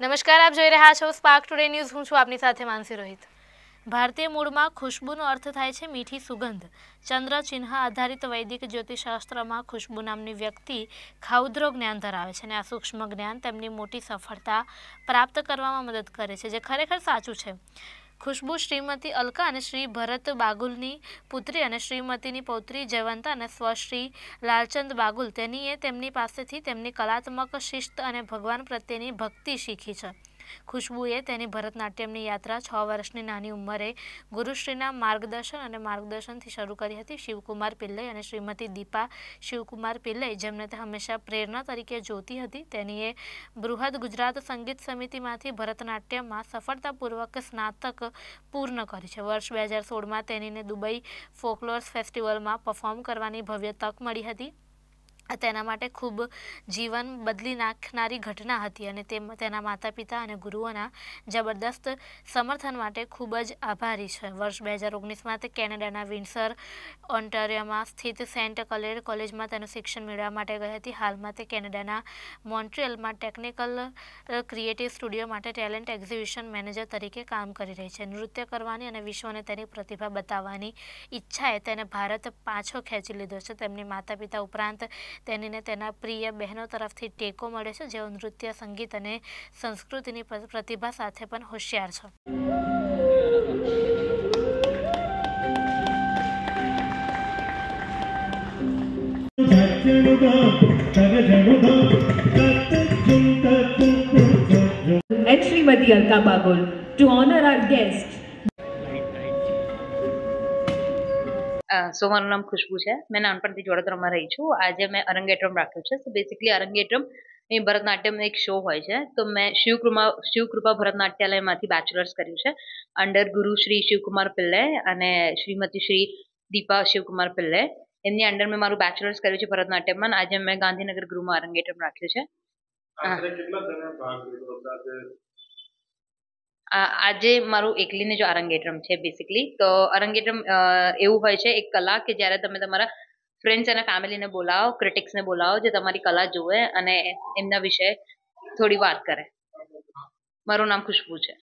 નમસ્કાર, આપ જોઈ રહ્યા છો સ્પાર્ક ટુડે ન્યૂઝ હું છું આપની સાથે માનસી રોહિત. ભારતીય મૂળમાં ખુશ્બુનો અર્થ થાય છે મીઠી સુગંધ. ચંદ્ર ચિહ્ન આધારિત વૈદિક જ્યોતિષશાસ્ત્રમાં ખુશ્બુ નામની વ્યક્તિ ખાઉદ્રો જ્ઞાન ધરાવે છે અને આ સૂક્ષ્મ જ્ઞાન તેમની મોટી સફળતા પ્રાપ્ત કરવામાં મદદ કરે છે, જે ખરેખર સાચું છે. ખુશ્બુ શ્રીમતી અલકા અને શ્રી ભરત બાગુલની પુત્રી અને શ્રીમતીની પૌત્રી જયવંતા અને સ્વશ્રી લાલચંદ બાગુલ. તેનીએ તેમની પાસેથી તેમની કલાત્મક શિસ્ત અને ભગવાન પ્રત્યેની ભક્તિ શીખી છે. ખુશ્બુએ તેની ભરતનાટ્યમની યાત્રા છ વર્ષની નાની ઉંમરે ગુરુશ્રીના માર્ગદર્શન અને માર્ગદર્શનથી શરૂ કરી હતી. શિવકુમાર પિલ્લઈ અને શ્રીમતી દીપા શિવકુમાર પિલ્લઈ, જેમને તે હંમેશા પ્રેરણા તરીકે જોતી હતી તેનીએ બૃહદ ગુજરાત સંગીત સમિતિમાંથી ભરતનાટ્યમમાં સફળતાપૂર્વક સ્નાતક પૂર્ણ કરી છે. વર્ષ બે હજાર સોળમાં તેનીને દુબઈ ફોકલોર્સ ફેસ્ટિવલમાં પરફોર્મ કરવાની ભવ્ય તક મળી હતી. તેના માટે ખૂબ જીવન બદલી નાખનારી ઘટના હતી અને તે તેના માતા પિતા અને ગુરુઓના જબરદસ્ત સમર્થન માટે ખૂબ જ આભારી છે. વર્ષ બે હજાર ઓગણીસમાં તે કેનેડાના વિન્સર ઓન્ટારિયોમાં સ્થિત સેન્ટ કલેર કોલેજમાં તેનું શિક્ષણ મેળવવા માટે ગઈ હતી. હાલમાં તે કેનેડાના મોન્ટ્રિયલમાં ટેકનિકલ ક્રિએટિવ સ્ટુડિયો માટે ટેલેન્ટ એક્ઝિબિશન મેનેજર તરીકે કામ કરી રહી છે. નૃત્ય કરવાની અને વિશ્વને તેની પ્રતિભા બતાવવાની ઈચ્છાએ તેને ભારત પાછો ખેંચી લીધો છે. તેમની માતા પિતા ઉપરાંત તેણીને તેના પ્રિય બહેનો તરફથી ટેકો મળે છે, જેઓ નૃત્ય, સંગીત અને સંસ્કૃતિની પ્રતિભા સાથે પણ હોશિયાર છે and Srimati Alka Bagul to honor our guest. અ, સો મારું નામ ખુશ્બુ છે. મેં નાનપણથી વડોદરામાં રહી છું. આજે મેં અરંગેટ્રમ રાખ્યું છે. બેસિકલી અરંગેટ્રમ એ ભરતનાટ્યમનો એક શો હોય છે. તો મેં શિવકૃપા શિવકૃપા ભરતનાટ્યાલયમાંથી બેચલર્સ કર્યું છે. અંડર ગુરુ શ્રી શિવકુમાર પિલ્લે અને શ્રીમતી શ્રી દીપા શિવકુમાર પિલ્લે. એમની અંડર મેં મારું બેચલર્સ કર્યું છે ભરતનાટ્યમમાં આજે મેં ગાંધીનગર ગૃહમાં અરંગેટ્રમ રાખ્યું છે. આજે મારું એકલીને જો અરંગેટ્રમ છે બેસિકલી તો અરંગેટ્રમ એવું હોય છે, એક કલા કે જ્યારે તમે તમારા ફ્રેન્ડ્સ અને ફેમિલીને બોલાવો ક્રિટિક્સને બોલાવો જે તમારી કલા જુએ અને એમના વિશે થોડી વાત કરે. મારું નામ ખુશ્બુ છે.